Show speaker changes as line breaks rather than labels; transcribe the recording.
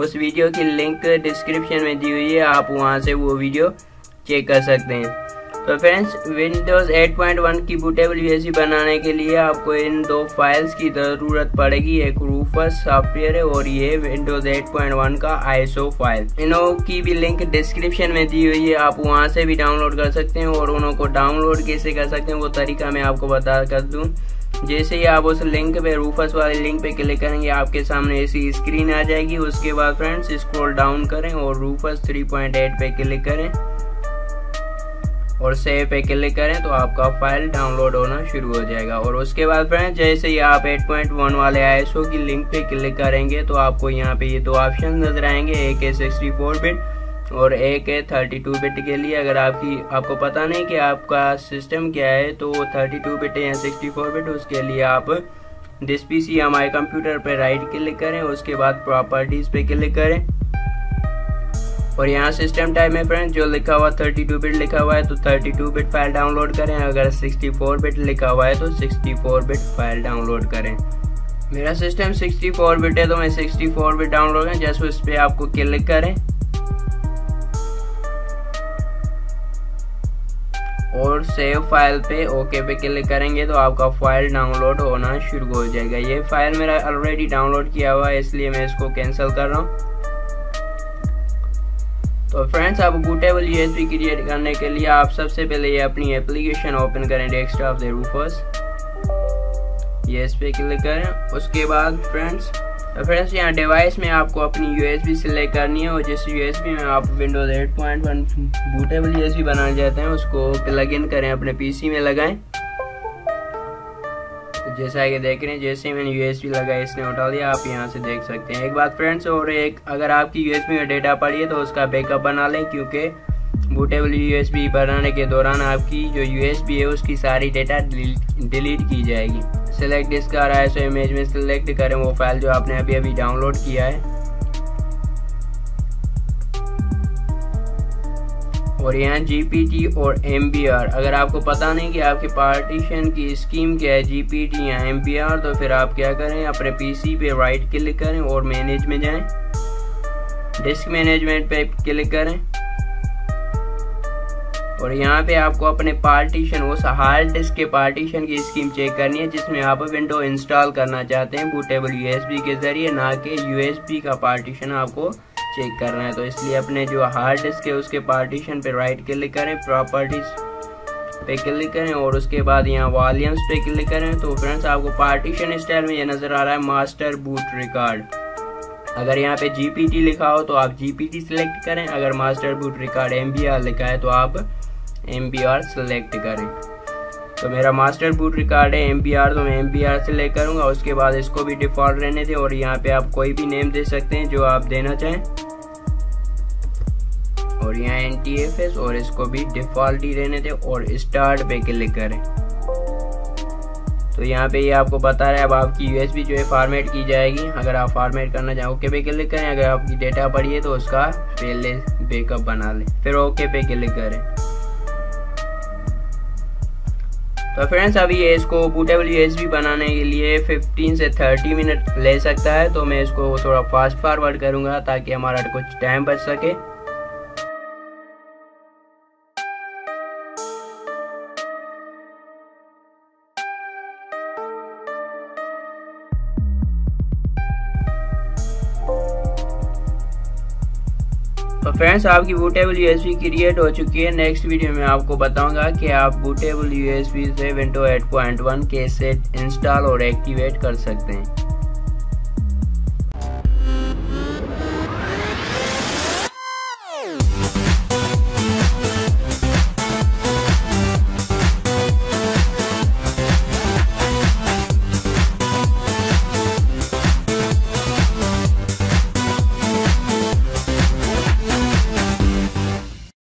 उस वीडियो की link description में दी हुई है, आप वहाँ से वो वीडियो चेक कर सकते हैं। तो फ्रेंड्स विंडोज़ 8.1 की बूटेबल यूएसबी बनाने के लिए आपको इन दो फाइल्स की ज़रूरत पड़ेगी, एक रूफस सॉफ्टवेयर है और ये विंडोज़ 8.1 का आईएसओ फ़ाइल इनों की भी लिंक डिस्क्रिप्शन में दी हुई है, आप वहाँ से भी डाउनलोड कर सकते हैं और उन्हों को डाउनलोड कैसे कर सकते हैं वो तरीका मैं आपको बता कर दूँ। जैसे ही आप उस लिंक पे रूफस वाले लिंक पे क्लिक करेंगे, आपके सामने ऐसी स्क्रीन आ जाएगी। उसके बाद फ्रेंड्स स्क्रॉल डाउन करें और रूफस 3.8 पे क्लिक करें। और सेव पे क्लिक करें तो आपका फ़ाइल डाउनलोड होना शुरू हो जाएगा। और उसके बाद फ्रेंड्स जैसे ही आप 8.1 वाले आईएसओ की लिंक पे क्लिक करेंगे तो आपको यहाँ पे ये दो ऑप्शन नज़र आएँगे एक है सिक्सटी बिट और एक है 32 बिट के लिए अगर आपकी, आपको पता नहीं कि आपका सिस्टम क्या है तो 32 बिट या 64 बिट उसके लिए आप this P C I computer पर राइट क्लिक करें, उसके बाद प्रॉपर्टीज़ पे क्लिक करें। और यहाँ सिस्टम टाइप में फ्रेंड जो लिखा हुआ 32 बिट लिखा हुआ है तो 32 बिट फ़ाइल डाउनलोड करें। अगर 64 बिट लिखा हुआ है तो 64 बिट फ़ाइल डाउनलोड करें। मेरा सिस्टम 64 बिट है तो मैं 64 बिट डाउनलोड करें, जैसे उस पर आपको क्लिक करें। और सेव फ़ाइल पे ओके पे क्लिक करेंगे तो आपका फ़ाइल डाउनलोड होना शुरू हो जाएगा। ये फ़ाइल मेरा ऑलरेडी डाउनलोड किया हुआ है, इसलिए मैं इसको कैंसिल कर रहा हूँ। तो फ्रेंड्स आप बूटेबल यूएसबी क्रिएट करने के लिए आप सबसे पहले ये अपनी एप्लीकेशन ओपन करें डेस्कटॉप से रूफर्स यूएसबी क्लिक करें, उसके बाद फ्रेंड्स तो फ्रेंड्स यहाँ डिवाइस में आपको अपनी यू यूएसबी सिलेक्ट करनी है और जिस यूएसबी में आप विंडोज़ 8.1 बूटेबल यूएसबी बनाना चाहते हैं, उसको प्लग इन करें, अपने पीसी में लगाएँ। जैसा कि देख रहे हैं, जैसे मैंने यू यूएसबी लगाया इसने उठा लिया, आप यहाँ से देख सकते हैं। एक बात फ्रेंड्स और एक, अगर आपकी यूएसबी में डेटा पड़ी है तो उसका बैकअप बना लें, क्योंकि बूटेबल यूएसबी बनाने के दौरान आपकी जो यूएसबी है, उसकी सारी डेटा डिलीट की जाएगी। सेलेक्ट डिस्क आ रहा है सो इमेज में सिलेक्ट करें वो फ़ाइल जो आपने अभी अभी डाउनलोड किया है। और यहाँ जीपीटी और MBR अगर आपको पता नहीं कि आपके पार्टीशन की स्कीम क्या है GPT या MBR तो फिर आप क्या करें, अपने पीसी पे राइट क्लिक करें और मैनेज में जाएँ। डिस्क मैनेजमेंट पे क्लिक करें। और यहाँ पे आपको अपने पार्टीशन उस हार्ड डिस्क के पार्टीशन की स्कीम चेक करनी है, जिसमें आप विंडो इंस्टॉल करना चाहते हैं बूटेबल यूएसबी के ज़रिए, ना कि यूएसबी का पार्टीशन आपको चेक करना है। तो इसलिए अपने जो हार्ड डिस्क है, उसके पार्टीशन पे राइट क्लिक करें प्रॉपर्टीज़ पे क्लिक करें और उसके बाद यहाँ वॉल्यूम्स पे क्लिक करें। तो फ्रेंड्स आपको पार्टीशन स्टाइल में ये नज़र आ रहा है मास्टर बूट रिकॉर्ड अगर यहाँ पे जीपीटी लिखा हो तो आप जीपीटी सिलेक्ट करें। अगर मास्टर बूट रिकॉर्ड एमबीआर लिखा है तो आप एम बी आर सेलेक्ट करें। तो मेरा मास्टर बूट रिकॉर्ड है एम बी आर तो मैं एम से ले करूँगा। उसके बाद इसको भी डिफ़ॉल्ट रहने दें और यहाँ पे आप कोई भी नेम दे सकते हैं जो आप देना चाहें। और यहाँ एन टी एफ़ एस और इसको भी डिफ़ॉल्ट ही रहने दें और स्टार्ट पे क्लिक करें। तो यहाँ पे ये यह आपको बता रहा है, अब आपकी यूएसबी जो है फॉर्मेट की जाएगी। अगर आप फॉर्मेट करना चाहें ओके पे क्लिक करें। अगर आपकी डेटा पड़ी है तो उसका पहले बैकअप बना लें, फिर ओके पे क्लिक करें। तो फ्रेंड्स अभी ये इसको बूटेबल यूएसबी बनाने के लिए 15 से 30 मिनट ले सकता है तो मैं इसको थोड़ा फास्ट फॉरवर्ड करूँगा ताकि हमारा कुछ टाइम बच सके। तो फ्रेंड्स आपकी बूटेबल यूएसबी क्रिएट हो चुकी है। नेक्स्ट वीडियो में आपको बताऊँगा कि आप बूटेबल यूएसबी से विंडो 8.1 कैसे इंस्टॉल और एक्टिवेट कर सकते हैं।